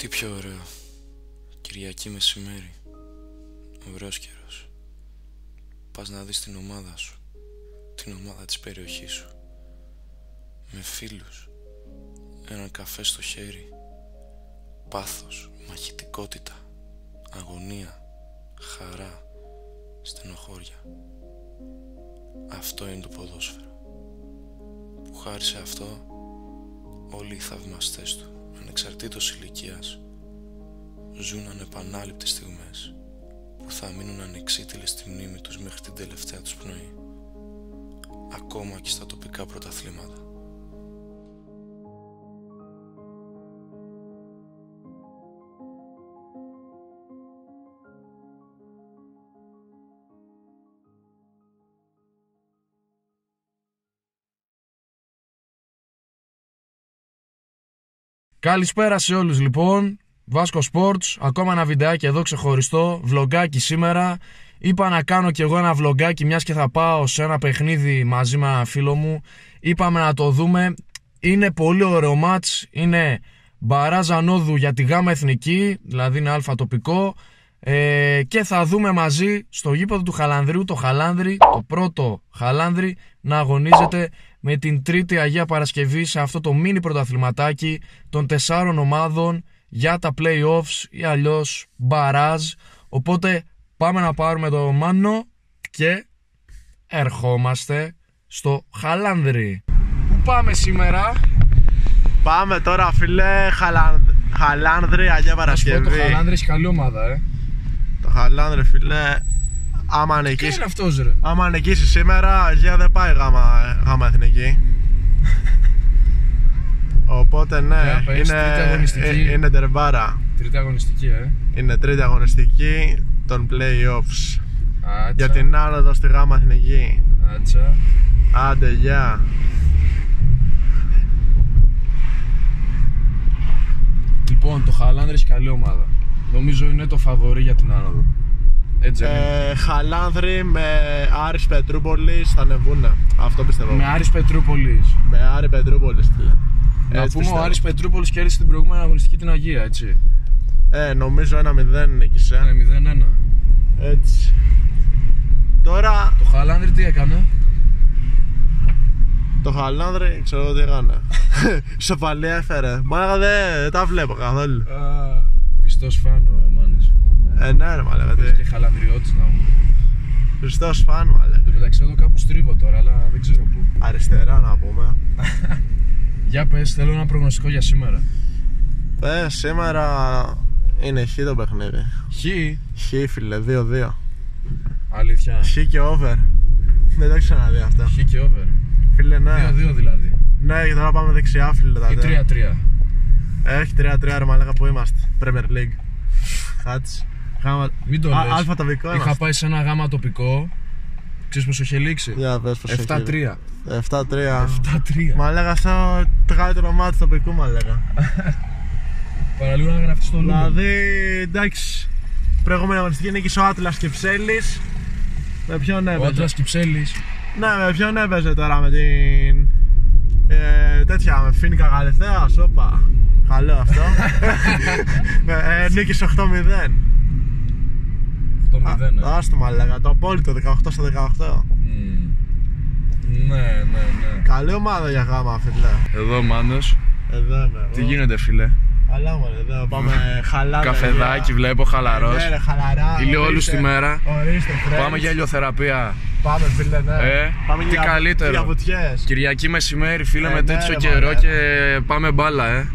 Τι πιο ωραίο. Κυριακή μεσημέρι. Ωραίος καιρός. Πας να δεις την ομάδα σου. Την ομάδα της περιοχής σου. Με φίλους. Ένα καφέ στο χέρι. Πάθος, μαχητικότητα. Αγωνία. Χαρά. Στενοχώρια. Αυτό είναι το ποδόσφαιρο. Που χάρη σε αυτό όλοι οι θαυμαστές του ανεξαρτήτως ηλικίας ζουν ανεπανάληπτες στιγμές που θα μείνουν ανεξίτηλες στη μνήμη τους μέχρι την τελευταία τους πνοή ακόμα και στα τοπικά πρωταθλήματα. Καλησπέρα σε όλους λοιπόν. Βάσκο Sports, ακόμα ένα βιντεάκι εδώ ξεχωριστό Βλογκάκι σήμερα. Είπα να κάνω κι εγώ ένα βλογκάκι μιας και θα πάω σε ένα παιχνίδι μαζί με ένα φίλο μου. Είπαμε να το δούμε. Είναι πολύ ωραίο μάτς Είναι μπαράζα νόδου για τη γάμα εθνική Δηλαδή είναι αλφα τοπικό ε, και θα δούμε μαζί στο γήπεδο του Χαλανδρίου το Χαλάνδρι, το πρώτο Χαλάνδρι να αγωνίζεται με την τρίτη Αγία Παρασκευή σε αυτό το μίνι πρωταθληματάκι των τεσσάρων ομάδων για τα play-offs ή αλλιώς μπαράζ. Οπότε πάμε να πάρουμε το Μάνο και ερχόμαστε στο Χαλάνδρι Πού πάμε σήμερα; Πάμε τώρα φίλε Χαλάνδρι Αγία Παρασκευή Το Χαλάνδρι έχει καλή ομάδα ε Το Χαλάνδρι φίλε Άμα νικήσει. είναι αυτός ρε; Άμα νικήσεις σήμερα, για δεν πάει γάμα, γάμα εθνική. Οπότε ναι, Για πες, τρίτη αγωνιστική. είναι, ε, είναι τερμπάρα. Τρίτη αγωνιστική ε Είναι τρίτη αγωνιστική των play-offs. Άτσα, Για την άνοδο στη γάμα εθνική. άτσα. Άντε, γεια. Λοιπόν, το Χαλάνδρι έχει καλή ομάδα. Νομίζω είναι το φαβορή για την άνοδο. Έτσι δεν είναι. Ε, Χαλάνδρη με Άρης Πετρούπολης θα ανεβούνε. Αυτό πιστεύω. Με Άρης Πετρούπολης. Με Άρη Πετρούπολης φίλε. Να Έτσι πούμε ο πιστεύω. Άρης Πετρούπολης κέρδισε την προηγούμενη αγωνιστική την Αγία, έτσι. Ε, νομίζω ένα 0 νίκησε. Ναι, 0-1. Έτσι. Τώρα Το Χαλάνδρι τι έκανε; το Χαλάνδρη ξέρω εγώ τι έκανε. Σοπαλία έφερε. Μα δεν δεν τα βλέπω καθόλου. Πιστός φαν ο Μάνης. Ε, ναι, ρε μαλάκα. Πες και τι. χαλανδριώτης να μου. Χριστός φαν, μαλάκα. Εν τω μεταξύ εδώ κάπου στρίβω τώρα, αλλά δεν ξέρω πού. Αριστερά να πούμε. Για πες, θέλω ένα προγνωστικό για σήμερα. Ε, σήμερα είναι χ το παιχνίδι. Χ; Χ, φίλε, 2-2. Αλήθεια. Χ και over. Δεν το έχει ξαναδεί αυτό. Χ και over. Φίλε, ναι. 2-2 δηλαδή. Ναι, και τώρα πάμε δεξιά, φίλε. Ή τότε. 3-3. Έχει 3-3 ρε μαλάκα που είμαστε; Premier League. Κάτσε. Γάμα... Μην το Α, λες. Αλφα τοπικό Είχα είμαστε. πάει σε ένα γάμα τοπικό. Ξέρεις πως είχε λήξει; Για πες πως έχει 7-3. λήξει. 7-3. 7-3. Μαλάκα σαν το καλύτερο μάτι τοπικού μαλάκα. Παραλίγο να γραφτείς στο λόγο. δηλαδή, εντάξει. Προηγούμενη αγωνιστική νίκησε ο Άτλας και Ψέλης. Με ποιον Ο έπαιζε. Άντρας Κυψέλης. Ναι, με ποιον έπαιζε τώρα με την. Ε, τέτοια, με Φίνικα Γαλευθέα, όπα. Καλό αυτό. ε, νίκησε 8-0. 8-0. ε. Α το μαλάκα, το απόλυτο 18 στα 18. Μμμ. Ναι, ναι, ναι. Καλή ομάδα για γάμα, φίλε. Εδώ ο Μάνος. Εδώ ναι. Τι γίνεται φίλε; Καλά μου, εδώ πάμε χαλάρα. Καφεδάκι βλέπω χαλαρός. Ναι, ρε, χαλαρά. Ηλιόλου ορίστε. στη μέρα. Ορίστε, friends. Πάμε για ηλιοθεραπεία. Πάμε, φίλε, ναι. Ε, πάμε τι για, καλύτερο. Για βουτιές. Κυριακή μεσημέρι φίλε Ε, με ναι, τέτοιο ρε, καιρό μαλάκα. και πάμε μπάλα ε.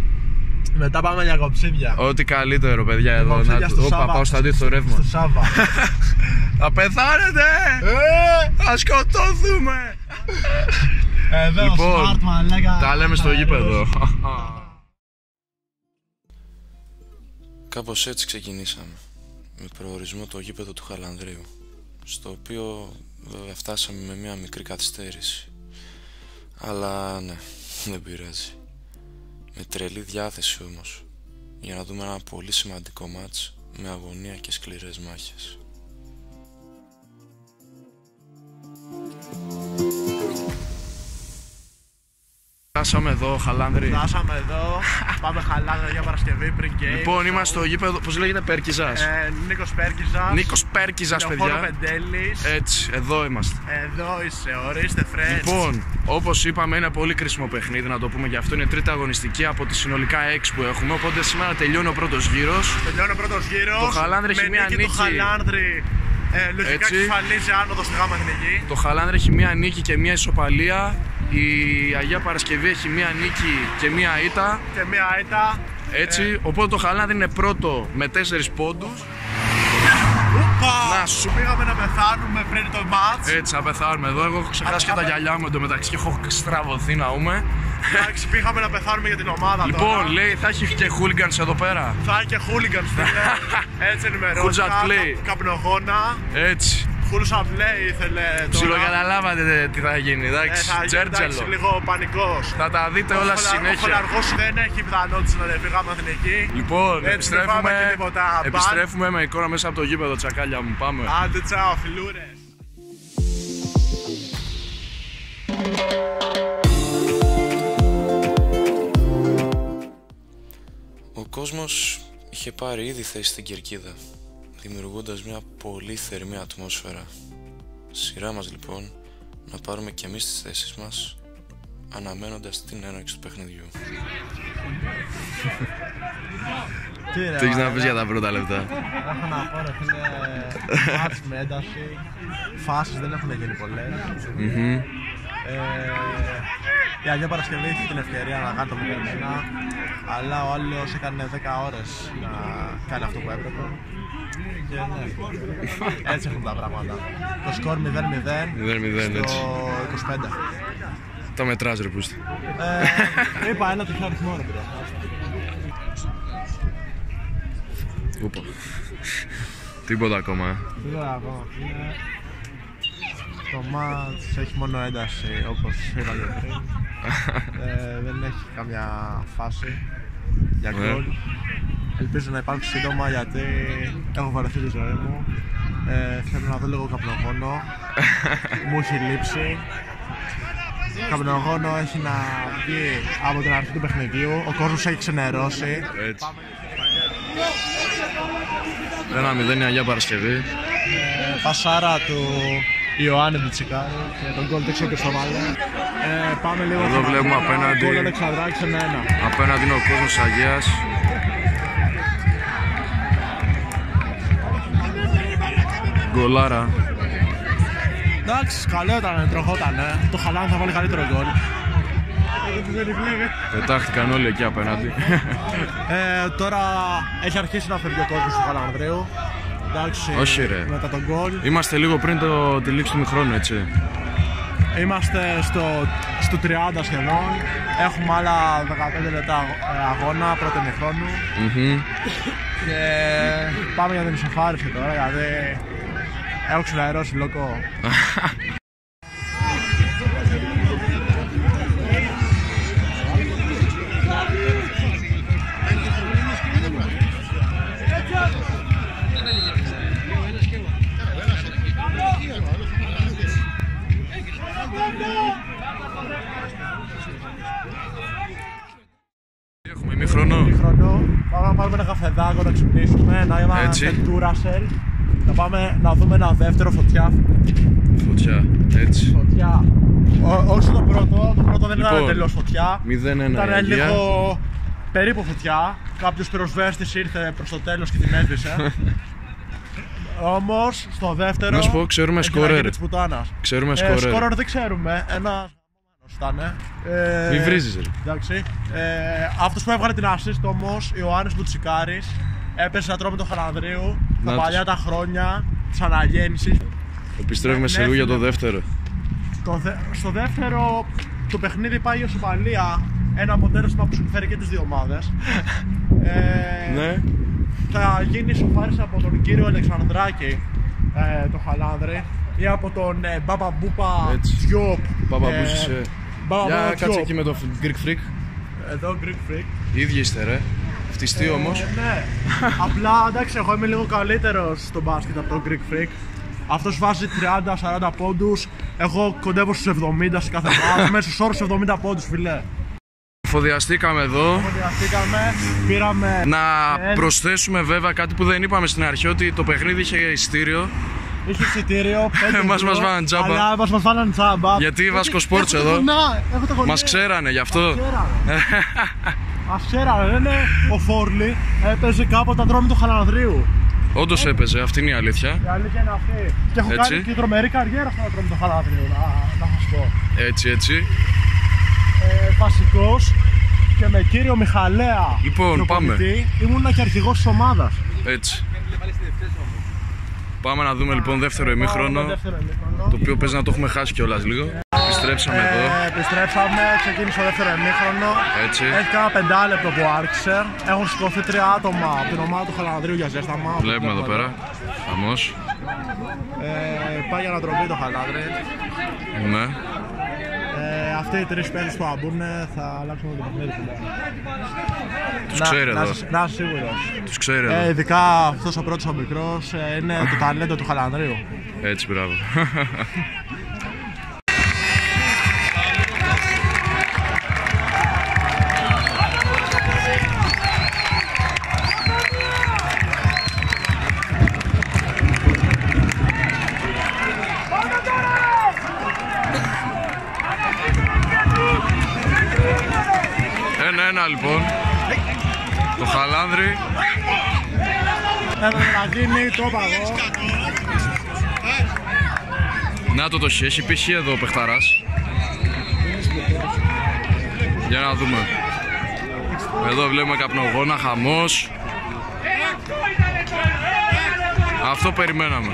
Μετά πάμε για κοψίδια. Ό,τι καλύτερο παιδιά εδώ. Κοψίδια Να... στο Όπα Σάββα. πάω στο αντίθετο ρεύμα. Στο Σάββα. Θα πεθάνετε! Ε, Θα σκοτώθουμε! Εδώ, Λοιπόν, smart, μαλάκα. Τα λέμε στο Χαλαρός. γήπεδο. Κάπως έτσι ξεκινήσαμε. Με προορισμό το γήπεδο του Χαλανδρίου. Στο οποίο βέβαια φτάσαμε με μια μικρή καθυστέρηση. Αλλά ναι, δεν πειράζει. Με τρελή διάθεση όμως. Για να δούμε ένα πολύ σημαντικό μάτς με αγωνία και σκληρές μάχες. Φτάσαμε εδώ, Χαλάνδρη. Φτάσαμε εδώ. Πάμε χαλάνδρα για Παρασκευή πριν και. Λοιπόν, είμαστε στο γήπεδο, πώς λέγεται, Πέρκιζα. Ε, Νίκος Πέρκιζα. Νίκος Πέρκιζα, παιδιά. Πεντέλη. Έτσι, εδώ είμαστε. Εδώ είσαι, ορίστε friends. Λοιπόν, όπως είπαμε, είναι πολύ κρίσιμο παιχνίδι, να το πούμε γι' αυτό. Είναι τρίτη αγωνιστική από τη συνολικά 6 που έχουμε. Οπότε σήμερα τελειώνει ο πρώτος γύρος. Τελειώνει ο πρώτος γύρος. Το Χαλάνδρη έχει μία νίκη. Το Χαλάνδρη ε, λογικά Έτσι. εξασφαλίζει άνοδος στη γάμα εθνική. Το Χαλάνδρη έχει μία νίκη και μία ισοπαλία. Η Αγία Παρασκευή έχει μία νίκη και μία ήττα. Και μία ήττα. Έτσι, οπότε το Χαλάνδρη είναι πρώτο με 4 πόντους. Ούπα! Να σου. Πήγαμε να πεθάνουμε πριν το μάτς. Έτσι, θα πεθάνουμε εδώ. Εγώ έχω ξεχάσει και τα γυαλιά μου εντωμεταξύ και έχω στραβωθεί να ούμε. Εντάξει, πήγαμε να πεθάνουμε για την ομάδα Λοιπόν, τώρα. λέει, θα έχει και hooligans εδώ πέρα. Θα έχει και hooligans, φίλε. Έτσι ενημερώθηκα. Who's that play? Κα- Καπνογόνα. Έτσι. Χούλουσα play ήθελε τώρα. Ψιλοκαταλάβατε τι θα γίνει, Ε, εντάξει. θα γίνει εντάξει, Τζέρτζελο. λίγο πανικός. Θα τα δείτε όλα στη Ο συνέχεια. χολαργός δεν έχει πιθανότητα να ανέβει γάμα εθνική. Λοιπόν, Έτσι, δεν πάμε επιστρέφουμε, και τίποτα. Μπαν. επιστρέφουμε με εικόνα μέσα από το γήπεδο, τσακάλια μου. Πάμε. Άντε τσάω, φιλούρες. Ο κόσμος είχε πάρει ήδη θέση στην κερκίδα, δημιουργώντας μια πολύ θερμή ατμόσφαιρα. Σειρά μας λοιπόν να πάρουμε και εμείς τις θέσεις μας, αναμένοντας την έναρξη του παιχνιδιού. Τι ρε, Τι έχεις να μαλάκα. πεις για τα πρώτα λεπτά. Έχω να πω ρε φίλε, μάτς με ένταση, φάσεις δεν έχουν γίνει πολλές. Ε, η Αγία Παρασκευή είχε την ευκαιρία να κάνει το 0-1, αλλά ο άλλος έκανε 10 ώρες να κάνει αυτό που έπρεπε. Και ναι, έτσι έχουν τα πράγματα. Το σκορ 0-0 0-0, έτσι. στο 25. Τα μετράς ρε πούστη. Ε, είπα ένα τυχαίο αριθμό ρε παιδιά. Ούπα. Τίποτα ακόμα. ε. Τίποτα ακόμα. Είναι... Το μάτς έχει μόνο ένταση όπως είπα και πριν. ε, δεν έχει καμιά φάση για Ναι. γκολ. Ελπίζω να υπάρξει σύντομα γιατί έχω βαρεθεί τη ζωή μου. Ε, θέλω να δω λίγο καπνογόνο. μου έχει λείψει. Καπνογόνο έχει να βγει από την αρχή του παιχνιδιού. Ο κόσμος έχει ξενερώσει. Έτσι. Ένα μηδέν η Αγία Παρασκευή. Πασάρα του Ιωάννη Μπιτσικάρη και τον γκολ δείξω και στο μάλλον. Ε, πάμε λίγο Εδώ στο βλέπουμε Μαγνώνα, απέναντι- Γκολ Αλεξανδράκης 1-1. Απέναντι είναι ο κόσμος της Αγίας. Γκολάρα. Εντάξει, καλό ήταν, τροχότανε. Το χαλάνι θα βάλει καλύτερο γκολ. Πετάχτηκαν όλοι εκεί απέναντι. Ε, τώρα έχει αρχίσει να φεύγει ο κόσμος του Χαλανδρίου. Εντάξει, Όχι, ρε. μετά τον γκολ. Είμαστε λίγο πριν το, τη λήξη του μηχρόνου, έτσι. Είμαστε στο, στο 30 σχεδόν. Έχουμε άλλα 15 λεπτά ε, αγώνα πρώτο ημιχρόνου. Μμμ. Και πάμε για την ισοφάριση τώρα γιατί έχω ξενερώσει λόκο. Έχουμε ημιχρόνο. χρόνο. Πάμε να πάρουμε ένα καφεδάκο να ξυπνήσουμε, να είμαστε Έτσι. Τούρασελ. Να πάμε να δούμε ένα δεύτερο φωτιά. Φωτιά. Έτσι. Φωτιά. Ό, όχι το πρώτο, το πρώτο δεν ήταν Λοιπόν, τελείως φωτιά. 0-1 η Ήταν Αγία. λίγο περίπου φωτιά. Κάποιος πυροσβέστης ήρθε προς το τέλος και την έσβησε. Όμως στο δεύτερο. Να σου πω, ξέρουμε έχει σκορέρ. να γίνει της πουτάνας. Ξέρουμε Ε, σκορέρ. σκορέρ δεν ξέρουμε. Ένα ήταν. Ε, Μη βρίζεις, ρε. Εντάξει. Ε, Αυτός που έβγαλε την assist όμως, Ιωάννης Μπουτσικάρης, έπεσε να τρώμε το Χαρανδρίου τα Να παλιά τα χρόνια τη αναγέννηση. Επιστρέφουμε σε Ναι, λίγο για το φίλε. δεύτερο. Το δε- στο δεύτερο το παιχνίδι πάει για σοπαλία. Ένα αποτέλεσμα που συμφέρει και τις δύο ομάδες. ε, Ναι. Θα γίνει σοφάριση από τον κύριο Αλεξανδράκη, ε, το Χαλάνδρη, ή από τον ε, Μπάμπα Μπούπα Έτσι. Διόπ. Παπαμπούσης, ε. Μπάμπα Για Μπούπα κάτσε Διόπ. εκεί με το Greek Freak. Εδώ Greek Freak. Οι ίδιοι είστε, ρε. Φτιστή όμως. Ε, ναι. Απλά εντάξει, εγώ είμαι λίγο καλύτερος στο μπάσκετ από τον Greek Freak. Αυτός βάζει 30-40 πόντους. Εγώ κοντεύω στους 70 σε κάθε μάτι. Μέσο όρο 70 πόντους, φιλέ. Εφοδιαστήκαμε εδώ. Εφοδιαστήκαμε, πήραμε. Να Ε. προσθέσουμε βέβαια κάτι που δεν είπαμε στην αρχή ότι το παιχνίδι είχε εισιτήριο. Είχε εισιτήριο. πέντε Εμάς ευρώ, μας βάλαν τζάμπα. Αλλά μας μας βάλαν τζάμπα. Γιατί Βάσκος Sports έχω εδώ; το γονά- έχω το γονέα. Μας ξέρανε γι' αυτό. Ξέρανε. Μας ξέρανε, λένε ο Φόρλι έπαιζε κάποτε τα δρόμοι του Χαλανδρίου. Όντως έπαιζε, αυτή είναι η αλήθεια. Η αλήθεια είναι αυτή. Και έχω Έτσι. κάνει και τρομερή καριέρα στα δρόμοι του Χαλανδρίου, να, να σας πω. Έτσι, έτσι. Ε, βασικός και με κύριο Μιχαλέα Λοιπόν, προπονητή, ήμουνα και αρχηγός της ομάδας. Έτσι. Πάμε να δούμε λοιπόν δεύτερο ημίχρονο. Πάμε δεύτερο ημίχρονο. Το οποίο παίζει να το έχουμε χάσει κιόλας λίγο. Επιστρέψαμε εδώ. Ε, επιστρέψαμε, ξεκίνησε το δεύτερο ημίχρονο. Έτσι. Έχει κάνα πεντάλεπτο που άρχισε. Έχουν σηκωθεί τρία άτομα από την ομάδα του Χαλανδρίου για ζέσταμα. Βλέπουμε εδώ πέρα. Χαμός. Ε, πάει για ανατροπή το Χαλάνδρι. Ναι. Ε, αυτοί οι τρεις παίκτες που θα μπουν θα αλλάξουν το παιχνίδι. Τους ξέρει να, εδώ. σας- να είσαι σίγουρος. Τους ξέρει Ε, εδώ. ειδικά αυτός ο πρώτος ο μικρός είναι το ταλέντο του Χαλανδρίου. Έτσι, μπράβο. Ένα-ένα λοιπόν. Το χαλάνδρι. Ένα να γίνει, το είπα εγώ. Να το το χ, έχει πει χ εδώ ο παιχταράς. Για να δούμε. Εδώ βλέπουμε καπνογόνα, χαμός. Αυτό περιμέναμε.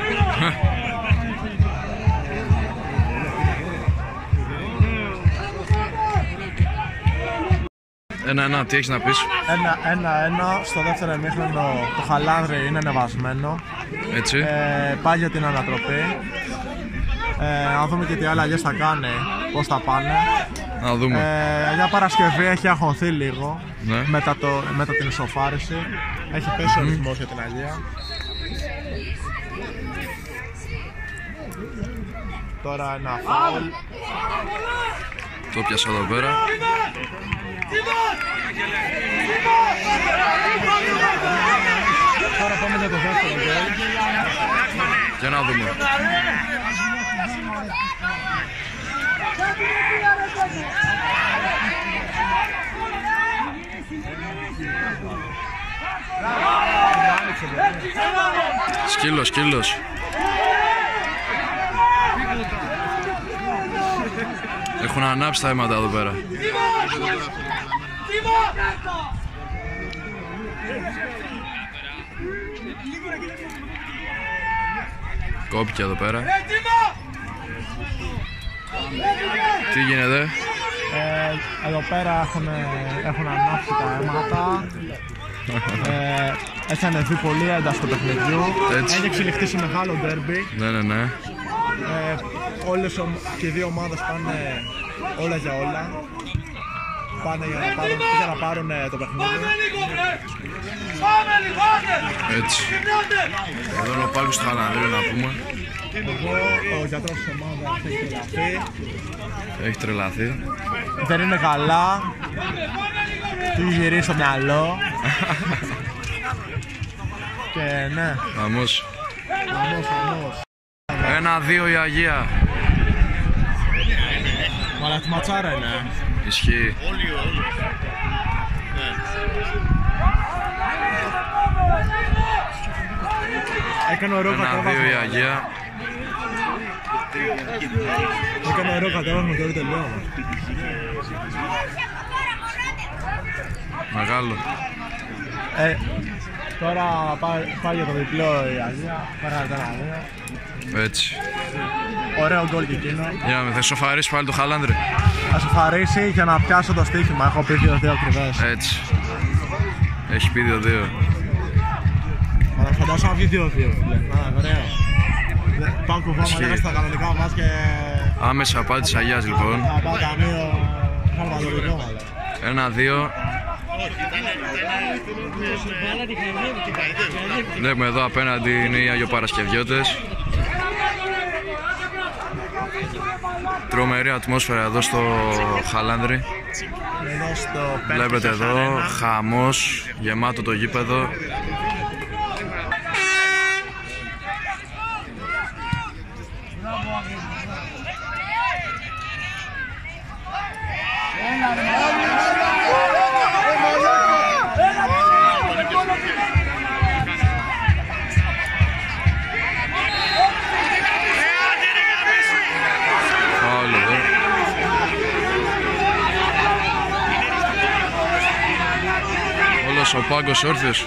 Ένα, ένα, τι έχεις να πεις; Ένα, ένα, ένα. Στο δεύτερο ημίχρονο το Χαλάνδρι είναι ανεβασμένο. Έτσι. Ε, πάει για την ανατροπή. Ε, να δούμε και τι άλλα αλλιώς θα κάνει, πώς θα πάνε. Να δούμε. Ε, για Παρασκευή έχει αγχωθεί λίγο Ναι. μετά, το, μετά την ισοφάριση. Έχει πέσει ο ρυθμός για την Αγία. Τώρα ένα φάουλ. Το πιάσα εδώ πέρα. Τώρα πάμε για το δεύτερο γκολ. Για να δούμε. Σκύλος, σκύλος. Έχουν ανάψει τα αίματα εδώ πέρα. Κόπηκε εδώ πέρα. Τι γίνεται; Ε, εδώ πέρα έχουν, έχουν ανάψει τα αίματα. ε, έχει ανεβεί πολύ ένταση του παιχνιδιού. Έτσι. Έχει εξελιχθεί σε μεγάλο ντέρμπι. Ναι, ναι, ναι. Ε, όλες ομ- και οι δύο ομάδες πάνε όλα για όλα. Πάνε για να πάρουν, για να πάρουν ε, το παιχνίδι. Έτσι. Εδώ είναι ο Πάλκος του Χαλανδρίου να πούμε. Εδώ ο γιατρός της ομάδας έχει τρελαθεί. Έχει τρελαθεί. Δεν είναι καλά. Του έχει γυρίσει το μυαλό. και ναι, Χαμός. χαμός, χαμός. Ένα-δύο η Αγία. Μαλά τη ματσάρα είναι. Ισχύει. Έκανε ωραίο Ένα-δύο η κατέβασμα. Αγία. Έκανε ωραίο κατέβασμα και ωραίο τελειώμα. Μεγάλο. Ε, τώρα πάει, πάει για το διπλό η Αγία. Πέρα τα ένα Έτσι. Ωραίο γκολ και εκείνο. Για να με θα σοφαρίσει πάλι το Χαλάνδρι. Θα σου χαρίσει για να πιάσω το στοίχημα. Έχω πει δύο-δύο ακριβές. Έτσι. Έχει πει δύο-δύο. Αλλά φαντάζομαι να βγει δύο-δύο. φίλε. Α, ωραίο. Δε- Πάω κουβά Ισχύει. λέγα στα κανονικά μας και Άμεση απάντηση της Αγιάς λοιπόν. θα πάω ταμείο χαλματολογικό μάλλον. Ένα-δύο. Βλέπουμε εδώ απέναντι είναι οι Αγιοπαρασκευιώτες. Τρομερή ατμόσφαιρα εδώ στο Χαλάνδρι. Εδώ στο Βλέπετε εδώ, χαμός, γεμάτο το γήπεδο. Όλος ο πάγκος όρθιος.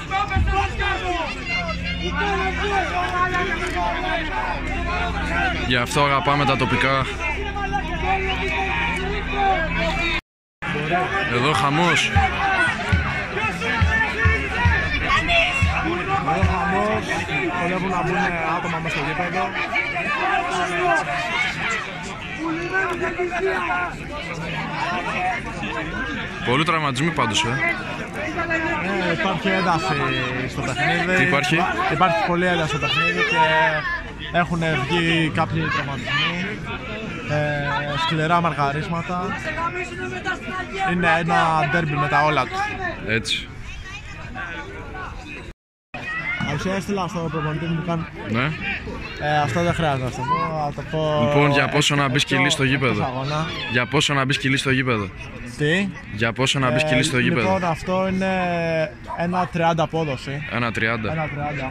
Γι' αυτό αγαπάμε τα τοπικά. Εδώ χαμός. Εδώ χαμός, χορεύουν να μπουν άτομα μέσα στο γήπεδο. Πολλοί τραυματισμοί πάντως, ε. Ε, υπάρχει ένταση στο παιχνίδι. Τι υπάρχει; Υπάρχει πολλή ένταση στο παιχνίδι και έχουν βγει κάποιοι τραυματισμοί. Ε, σκληρά μαργαρίσματα. Είναι ένα ντέρμπι με τα όλα τους. Έτσι. Αρχικά έστειλα στο προπονητή μου που κάνει. Ναι. Ε, αυτό δεν χρειάζεται να το πω. Θα το πω Λοιπόν, για πόσο να μπεις εκτός- σκυλί στο γήπεδο; εκτός αγώνα. Για πόσο να μπεις σκυλί στο γήπεδο; Τι; Για πόσο να μπεις σκυλί στο Ε, γήπεδο; Λοιπόν, αυτό είναι ένα 30 απόδοση. Ένα 30. Ένα 30.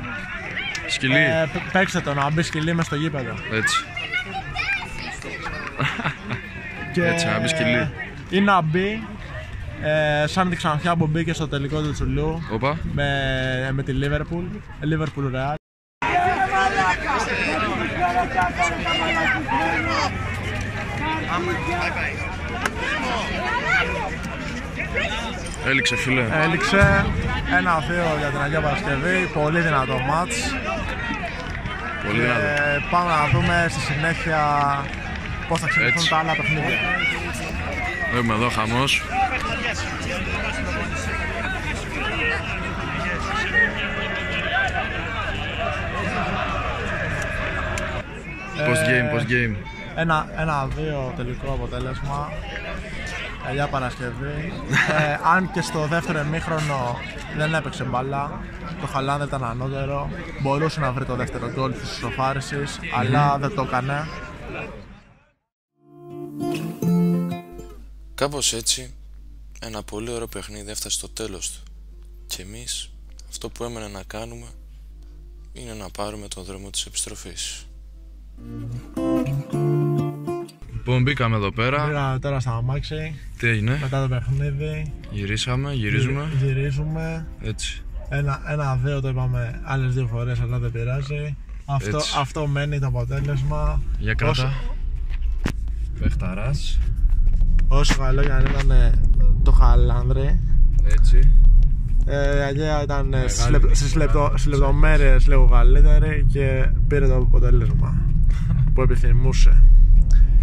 Σκυλί. Ε, π- παίξτε το να μπεις σκυλί μες στο γήπεδο. Έτσι. Και Έτσι, να μπεις σκυλί. Ή να μπει ε, σαν τη ξανθιά που μπήκε στο τελικό του Τσουλού Όπα. με, με τη Liverpool. Liverpool Real. Έληξε, φίλε. Έληξε ένα-δύο για την Αγία Παρασκευή. Πολύ δυνατό μάτς. Πολύ δυνατό. Ε, πάμε να δούμε στη συνέχεια πώς θα εξελιχθούν Έτσι. τα άλλα παιχνίδια. Έχουμε εδώ χαμός. Game, post game. Ένα, ένα-δύο τελικό αποτέλεσμα ε, για Παρασκευή. ε, αν και στο δεύτερο εμίχρονο δεν έπαιξε μπάλα, το Χαλάνδρ ήταν ανώτερο. Μπορούσε να βρει το δεύτερο γκολ της ισοφάρισης, αλλά δεν το έκανε. Κάπως έτσι, ένα πολύ ωραίο παιχνίδι έφτασε στο τέλος του. Και εμείς, αυτό που έμενε να κάνουμε, είναι να πάρουμε τον δρόμο της επιστροφής. Λοιπόν, μπήκαμε εδώ πέρα. Πήγαμε τώρα στα αμάξι, Τι έγινε, μετά το παιχνίδι. γυρίσαμε, γυρίζουμε. Γυρίζουμε. Έτσι. Ένα, ένα δύο το είπαμε άλλες δύο φορές, αλλά δεν πειράζει. Αυτό, Έτσι. αυτό μένει το αποτέλεσμα. Για κράτα. Όσο- Πεχταράς. Όσο καλό για να ήταν ε, το Χαλάνδρη, Έτσι. Ε, η Αγία ήταν ε, στις, Μεγάλη λεπ, στις, νίκη, λεπτο, στις λεπτομέρειες λίγο καλύτερη και πήρε το αποτέλεσμα που επιθυμούσε.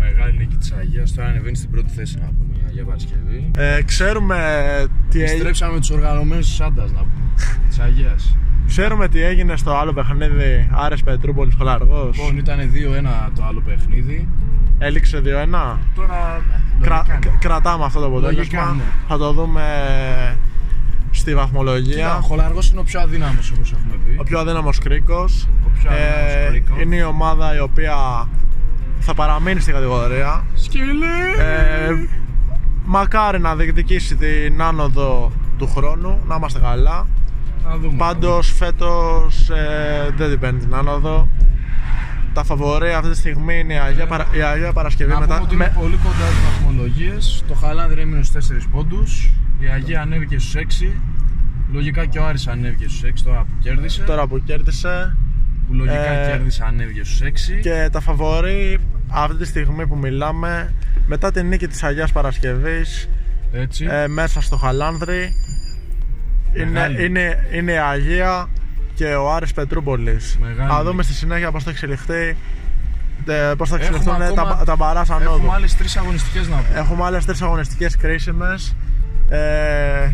Μεγάλη νίκη της Αγίας. Τώρα ανεβαίνει στην πρώτη θέση να πούμε η Αγία Παρασκευή. Ε, ξέρουμε, τι έγινε, Επιστρέψαμε τους οργανωμένους της Σάντας να πούμε. Της Αγίας. ξέρουμε τι έγινε στο άλλο παιχνίδι Άρες Πετρούπολης Χολαργός. Λοιπόν, ήταν 2-1 το άλλο παιχνίδι. Έληξε 2-1. Τώρα. Κρα, λογικά είναι. κ- κρατάμε αυτό το αποτέλεσμα. Λογικά, ναι. Θα το δούμε στη βαθμολογία. Κοίτα, Ο Χολαργός είναι ο πιο αδύναμος όπως έχουμε πει. Ο πιο αδύναμος κρίκος. Ο πιο αδύναμος κρίκος. είναι η ομάδα η οποία θα παραμείνει στην κατηγορία. Σκύλι! Ε, μακάρι να διεκδικήσει την άνοδο του χρόνου, να είμαστε καλά. Θα δούμε. Πάντως φέτος ε, δεν την παίρνει την άνοδο. Τα φαβορέ αυτή τη στιγμή είναι η Αγία, Παρα... η Αγία Παρασκευή Να πούμε μετά. ότι είναι πολύ κοντά στις βαθμολογίες. Το Χαλάνδρη έμεινε στους 4 πόντους. Η Αγία ανέβηκε στους 6. Λογικά και ο Άρης ανέβηκε στους 6 τώρα που κέρδισε. Τώρα που κέρδισε Που λογικά Ε, κέρδισε ανέβηκε στους 6. και τα φαβορή αυτή τη στιγμή που μιλάμε μετά την νίκη της Αγίας Παρασκευής Έτσι. ε, μέσα στο Χαλάνδρη είναι, Μεγάλη. είναι, είναι η Αγία και ο Άρης Πετρούπολης. Μεγάλη Θα δούμε νίκη. στη συνέχεια πώς θα εξελιχθεί ε, πώς θα Έχουμε εξελιχθούν ακόμα- τα, τα μπαράς ανόδου. Έχουμε άλλες τρεις αγωνιστικές να πούμε. Έχουμε άλλες τρεις αγωνιστικές κρίσιμες. Ε,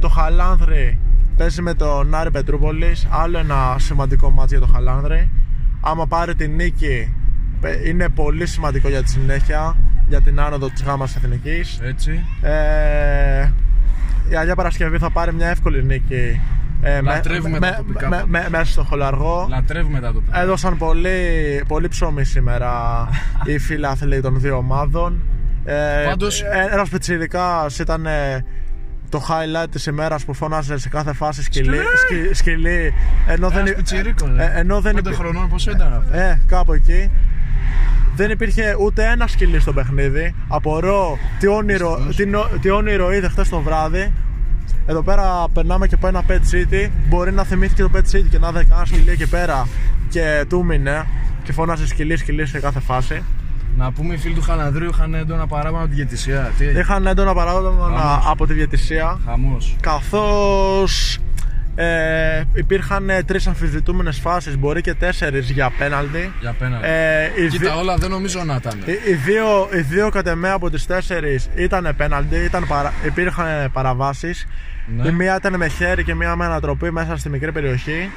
το Χαλάνδρη παίζει με τον Άρη Πετρούπολης. Άλλο ένα σημαντικό μάτι για το Χαλάνδρη. Άμα πάρει την νίκη ε, είναι πολύ σημαντικό για τη συνέχεια, για την άνοδο της γάμας εθνικής. Έτσι. Ε, η Αγία Παρασκευή θα πάρει μια εύκολη νίκη ε, με- Λατρεύουμε με- τα τοπικά με- πάντα. με- μέσα στο χολαργό. Λατρεύουμε τα τοπικά. Έδωσαν πολύ, πολύ ψωμί σήμερα οι φίλαθλοι των δύο ομάδων. Ε, Πάντως- ε, ένας πιτσιρικάς ήταν ε, το highlight της ημέρας που φώναζε σε κάθε φάση σκυλί, Σκυλί! σκυ- σκυλί ενώ δεν, Ένας υ- πιτσιρίκος, ε, ε. ενώ δεν Πέντε υπή- χρονών πόσο ήταν αυτό; ε, κάπου εκεί. Δεν υπήρχε ούτε ένα σκυλί στο παιχνίδι. Απορώ τι όνειρο, Δυστυχώς. τι, νο- τι όνειρο είδε χθες το βράδυ. Εδώ πέρα περνάμε και από ένα pet city. Μπορεί να θυμήθηκε το pet city και να είδε κανένα σκυλί εκεί πέρα και του μείνε και φώνασε σκυλί σκυλί σε κάθε φάση. Να πούμε οι φίλοι του Χαλανδρίου είχαν έντονα παράπονα από τη διαιτησία. Τι έγινε; Είχαν έντονα παράδομα Χαμός. από τη διαιτησία Χαμός. καθώς ε, υπήρχαν ε, τρεις αμφισβητούμενες φάσεις, μπορεί και τέσσερις για πέναλτι. Για πέναλτι. Ε, οι Κοίτα, δι- όλα δεν νομίζω να ήταν. Οι, οι δύο, οι δύο κατ' εμέ από τις τέσσερις ήταν πέναλτι, ήταν παρα, υπήρχαν παραβάσεις. Ναι. Η μία ήταν με χέρι και μία με ανατροπή μέσα στη μικρή περιοχή.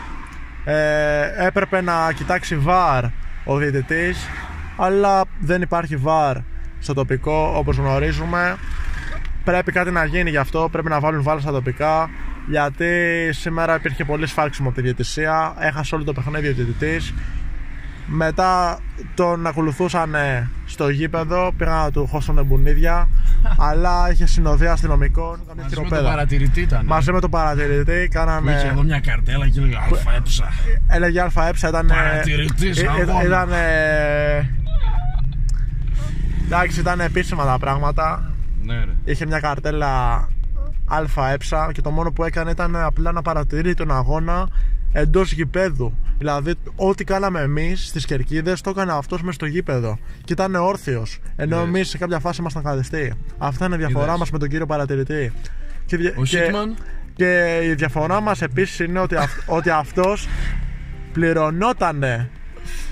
Ε, έπρεπε να κοιτάξει βαρ ο διαιτητής, αλλά δεν υπάρχει βαρ στο τοπικό όπως γνωρίζουμε. Πρέπει κάτι να γίνει γι' αυτό, πρέπει να βάλουν βάλ στα τοπικά. Γιατί σήμερα υπήρχε πολύ σφάξιμο από τη διαιτησία. Έχασε όλο το παιχνίδι ο διαιτητής. Μετά τον ακολουθούσαν ε, στο γήπεδο, πήγαν να του χώσουν μπουνίδια, αλλά είχε συνοδεία αστυνομικών, καμιά Μαζί με τον χειροπέδα. παρατηρητή ήταν. Μαζί με τον παρατηρητή Που είχε κάνανε. εδώ μια καρτέλα και έλεγε Αλφα έψα. Έλεγε ΑΕ, ήταν. ε, Παρατηρητής ε, ε, αγώνας. Ήταν. ε, Εντάξει, ήταν επίσημα τα πράγματα. Ναι, ρε. Είχε μια καρτέλα ΑΕ και το μόνο που έκανε ήταν απλά να παρατηρεί τον αγώνα εντός γηπέδου. Δηλαδή, ό,τι κάναμε εμείς στις κερκίδες το έκανε αυτός μες στο γήπεδο. Και ήταν όρθιος. Ενώ Λες. εμείς σε κάποια φάση ήμασταν καθιστοί. Αυτά είναι η διαφορά Είδες. μας με τον κύριο παρατηρητή. Και, δια- Ο και- Χίτμαν. και η διαφορά μας επίσης είναι ότι, αυ- ότι αυτός πληρωνότανε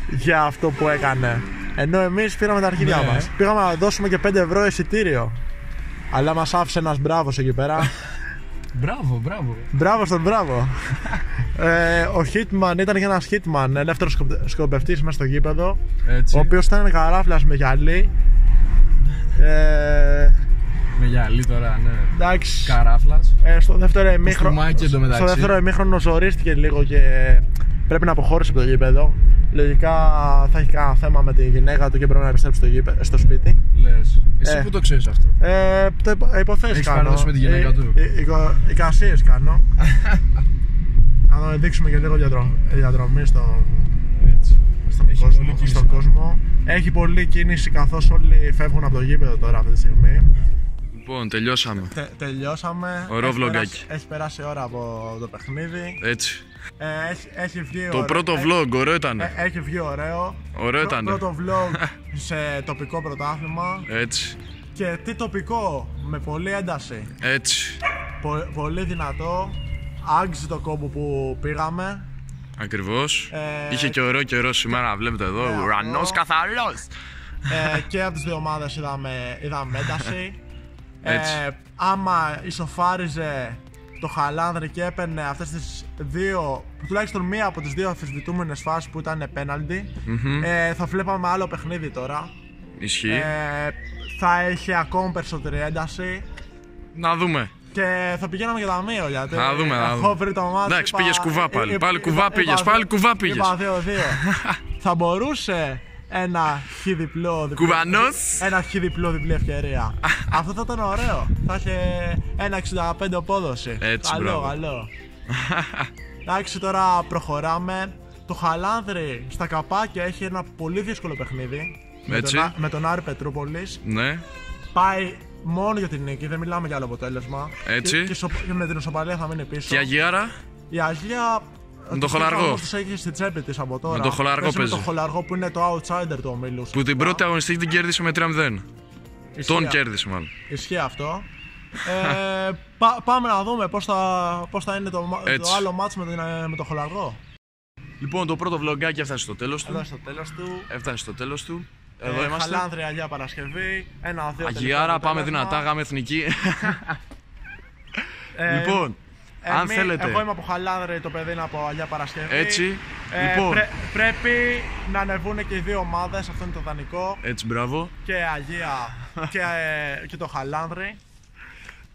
για αυτό που έκανε. Ενώ εμείς πήραμε τα αρχίδια Ναι. μας. Πήγαμε να δώσουμε και 5 ευρώ εισιτήριο. Αλλά μας άφησε ένας μπράβος εκεί πέρα. Μπράβο, μπράβο. μπράβο στον μπράβο. ε, ο Hitman ήταν και ένας Hitman, ελεύθερος σκοπ- σκοπευτής μέσα στο γήπεδο. Έτσι. Ο οποίος ήταν καράφλας με γυαλί. Ε, Με γυαλί τώρα, ναι. εντάξει. Καράφλας. Ε, στο δεύτερο ημίχρονο. Κουστούμάκι εντωμεταξύ. Στο δεύτερο ημίχρονο ζορίστηκε λίγο και πρέπει να αποχώρησε από το γήπεδο. Λογικά θα έχει κανένα θέμα με τη γυναίκα του και πρέπει να επιστρέψει στο, γήπεδο, στο σπίτι. Λες. Εσύ Ε. που το ξέρεις αυτό; Ε, το υπο- υποθέσεις Έχεις κάνω. παράδοση με τη γυναίκα Ε, του; ε, εικο- Εικασίες κάνω. να τον δείξουμε και λίγο διαδρο- διαδρομή στο, Έτσι. στον, Έχει κόσμο, πολύ κίνηση. στον κόσμο. Έχει πολλή κίνηση καθώς όλοι φεύγουν από το γήπεδο τώρα αυτή τη στιγμή. Λοιπόν, τελειώσαμε. Τε, τελειώσαμε. Ωραίο Έχει vlogάκι. περάσει- Έχει περάσει ώρα από το παιχνίδι. Έτσι. Ε, έχει, έχει βγει Το ωραίο- πρώτο ε, vlog, ωραίο ήταν. ε, έχει βγει ωραίο. Ωραίο Πρω- ήταν. Πρώτο vlog σε τοπικό πρωτάθλημα. Έτσι. Και τι τοπικό, με πολλή ένταση. Έτσι. Πο- πολύ δυνατό. Άγγιζε το κόμπο που πήγαμε. Ακριβώς. Ε, Είχε και ωραίο καιρό σήμερα, βλέπετε εδώ. Ναι, Ουρανός αυτό. καθαρός. Ε, και από τις δύο ομάδες είδαμε, είδαμε ένταση. Έτσι. Ε, άμα ισοφάριζε το Χαλάνδρη και έπαιρνε αυτές τις δύο, τουλάχιστον μία από τις δύο αμφισβητούμενες φάσεις που ήταν πέναλτι, ε, θα βλέπαμε άλλο παιχνίδι τώρα. Ισχύει. Ε, θα είχε ακόμα περισσότερη ένταση Να δούμε. και θα πηγαίναμε για ταμείο γιατί Θα δούμε, θα έχω δούμε. βρει το μάτι Εντάξει, πήγες κουβά πάλι. Πάλι κουβά πήγες, πάλι κουβά πήγες. Είπα 2-2 Θα μπορούσε ένα χι διπλό διπλό- Κουβανός. Ένα χι διπλό διπλή ευκαιρία Αυτό θα ήταν ωραίο Θα είχε ένα 65 απόδοση Έτσι, Καλό, μπράβο. καλό Εντάξει τώρα προχωράμε Το Χαλάνδρη στα καπάκια έχει ένα πολύ δύσκολο παιχνίδι με Έτσι. τον, Α- με τον Άρη Πετρούπολης Ναι. πάει μόνο για την νίκη, δεν μιλάμε για άλλο αποτέλεσμα. Έτσι. Και, και, σο- και με την ισοπαλία θα μείνει πίσω. Και η Αγιάρα. Η Αγία. Με το χολαργό. Τη έχεις στη τσέπη της από τώρα. Με το χολαργό Παίζει παίζει. Με το χολαργό που είναι το outsider του ομίλου. Που την πρώτη αγωνιστική την κέρδισε με 3-0. Τον κέρδισε μάλλον. Ισχύει αυτό. ε, πά- πάμε να δούμε πώς θα, πώς θα είναι το, μα- το Έτσι. άλλο μάτς με, την, ε, με το χολαργό. Λοιπόν, το πρώτο vlogάκι έφτασε στο τέλος Εδώ του. στο τέλος του. Έφτασε στο τέλος του. Εδώ ε, είμαστε. Χαλάνδρια Αγία Παρασκευή. Ένα-δύο. τελικό Αγιάρα, πάμε αποτέλεσμα. δυνατά, γάμε εθνική. Ε, λοιπόν, Ε, εμείς- αν θέλετε. Εγώ είμαι από Χαλάνδρη, το παιδί είναι από Αγία Παρασκευή. Έτσι. Ε, λοιπόν, πρέ- πρέπει να ανεβούν και οι δύο ομάδες. Αυτό είναι το δανεικό. έτσι, μπράβο. Και Αγία και, ε, και το Χαλάνδρη.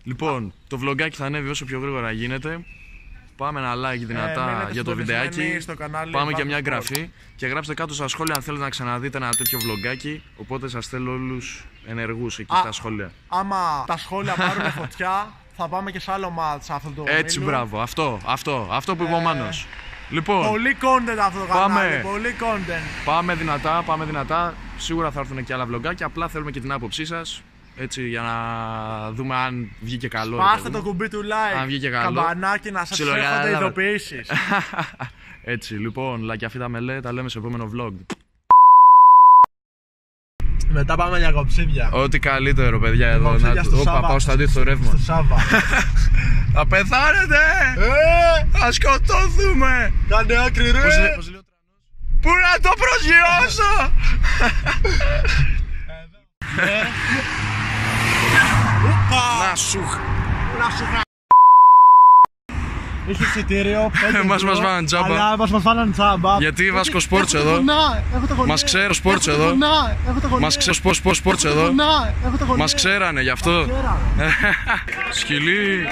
Λοιπόν, το vlogάκι θα ανέβει όσο πιο γρήγορα γίνεται. Πάμε ένα like δυνατά Ε, μείνετε για το συντονισμένοι βιντεάκι. στο κανάλι Πάμε και Vasco μια Sport. εγγραφή. Και γράψτε κάτω στα σχόλια αν θέλετε να ξαναδείτε ένα τέτοιο vlogάκι. Οπότε σας θέλω όλους ενεργούς εκεί Α, στα σχόλια. Άμα τα σχόλια πάρουν φωτιά, θα πάμε και σε άλλο μάτς αυτό το Έτσι, ομίλου. μπράβο. Αυτό, αυτό, αυτό που είπε ο Ε, Μάνος. Λοιπόν, Πολύ content αυτό το Πάμε. κανάλι, πολύ content. πάμε δυνατά, πάμε δυνατά. Σίγουρα θα έρθουν και άλλα vlogάκια. Απλά θέλουμε και την άποψή σας. Έτσι, για να δούμε αν βγήκε καλό. ρε Πάστε παιδί το μου. κουμπί του like, Αν βγήκε καλό. καμπανάκι να σας Ψιλογιάλα. έρχονται ειδοποιήσεις. Έτσι, λοιπόν, λακιαφίτα μελέ, τα λέμε σε επόμενο vlog. Μετά πάμε για κοψίδια. Ό,τι καλύτερο, παιδιά, εδώ. Κοψίδια Να... στο Όπα, Σάββα. πάω στο αντίθετο ρεύμα. Στο Σάββα. Θα πεθάνετε! Ε, Θα σκοτώθουμε! Κάνε άκρη ρε! Πώς λέ- πώς λέει ο τρανός; Πού να το προσγειώσω! Ούπα! Να σου! Να σου χα... Είχε εισιτήριο, πέντε Μας ευρώ, μας βάλαν τζάμπα. Αλλά μας μας βάλαν τζάμπα. Γιατί Βάσκο Sports Έχω το εδώ. γονά, έχω το γονά. Μας ξέρω Sports Έχω το εδώ. γονά, Έχω το γονά. Μας ξέρεις πώς πώς sports Έχω το εδώ. γονά, έχω το γονά. Μας ξέρανε γι' αυτό. Ξέρανε. Σκυλί!